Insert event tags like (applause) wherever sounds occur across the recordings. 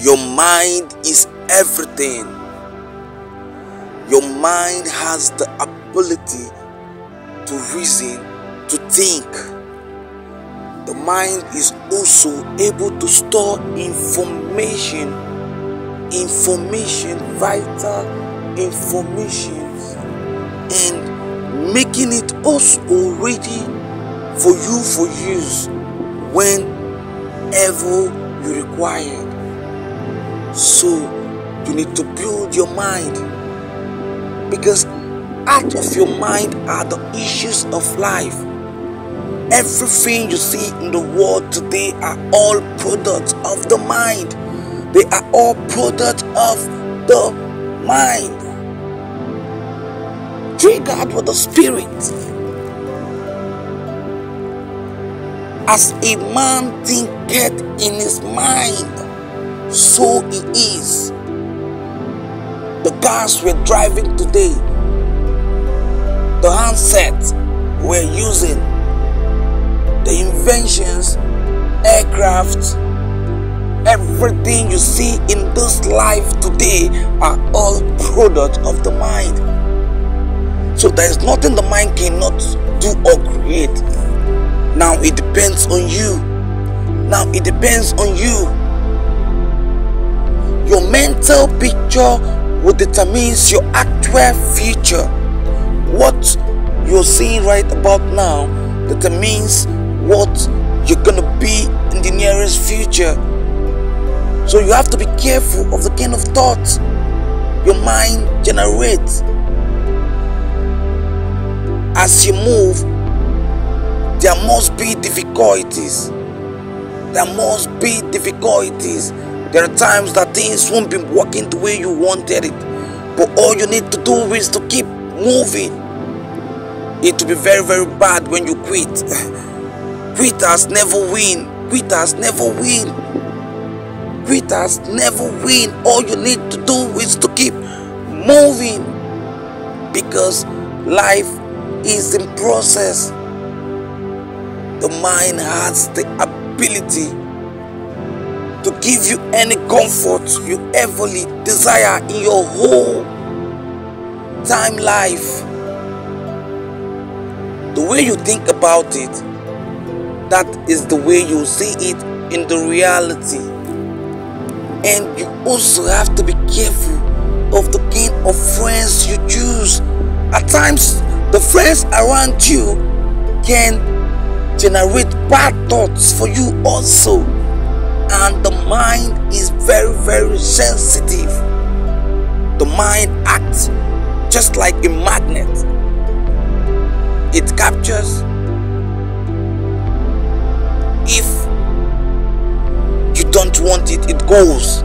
Your mind is everything. Your mind has the ability to reason, to think. The mind is also able to store information, information, vital information, and making it also ready for you for use whenever you require. So you need to build your mind because out of your mind are the issues of life. Everything you see in the world today are all products of the mind. They are all products of the mind. Triggered with the spirit. As a man thinketh in his mind, so it is. The cars we're driving today, the handsets we're using, the inventions, aircraft, everything you see in this life today are all product of the mind. So there is nothing the mind cannot do or create. Now it depends on you. Now it depends on you. Your mental picture will determine your actual future. What you're seeing right about now determines what you're gonna be in the nearest future. So you have to be careful of the kind of thoughts your mind generates. As you move, there must be difficulties. There must be difficulties. There are times that things won't be working the way you wanted it. But all you need to do is to keep moving. It will be very, very bad when you quit. (sighs) Quitters never win. Quitters never win. Quitters never win. All you need to do is to keep moving. Because life is in process. The mind has the ability to give you any comfort you ever desire in your whole time life. The way you think about it, that is the way you see it in the reality. And you also have to be careful of the kind of friends you choose. At times, the friends around you can generate bad thoughts for you also and mind is very very sensitive. The mind acts just like a magnet. It captures if you don't want it it goes.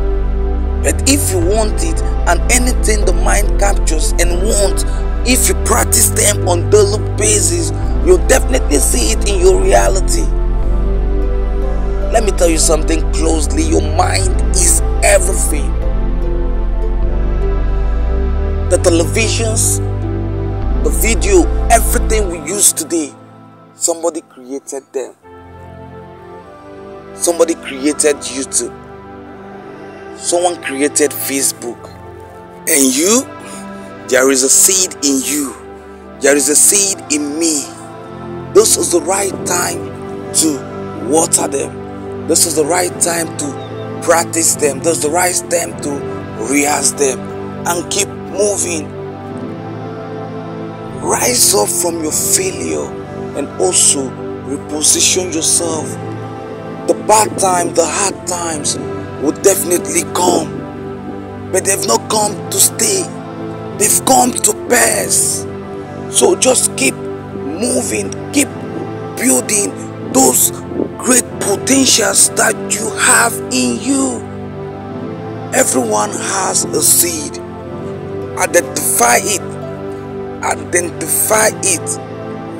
But if you want it and anything the mind captures and wants if you practice them on daily basis you'll definitely see it in your reality let me tell you something closely. Your mind is everything. The televisions the video everything we use today somebody created them. Somebody created youtube. Someone created facebook. And you there is a seed in you. There is a seed in me. This is the right time to water them this is the right time to practice them. This is the right time to rehearse them and keep moving. Rise up from your failure and also reposition yourself. The bad times the hard times will definitely come but they've not come to stay. They've come to pass. So just keep moving keep building those potentials that you have in you. Everyone has a seed. Identify it. Identify it.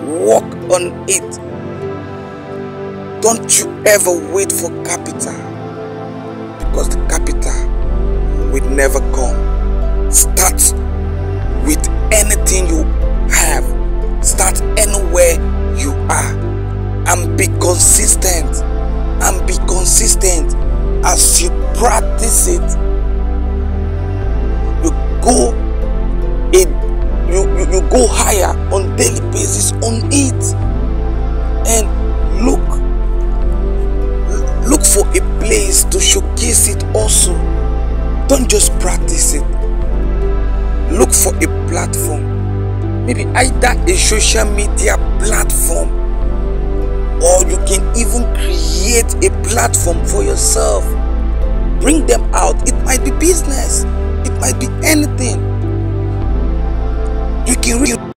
Work on it. Don't you ever wait for capital. Because the capital will never come. Start with anything you have. Start anywhere you are practice it, you go it you, you, you go higher on daily basis on it. And look look for a place to showcase it also. Don't just practice it. Look for a platform. Maybe either a social media platform or you can even create a platform for yourself bring them out. It might be business. It might be anything. You can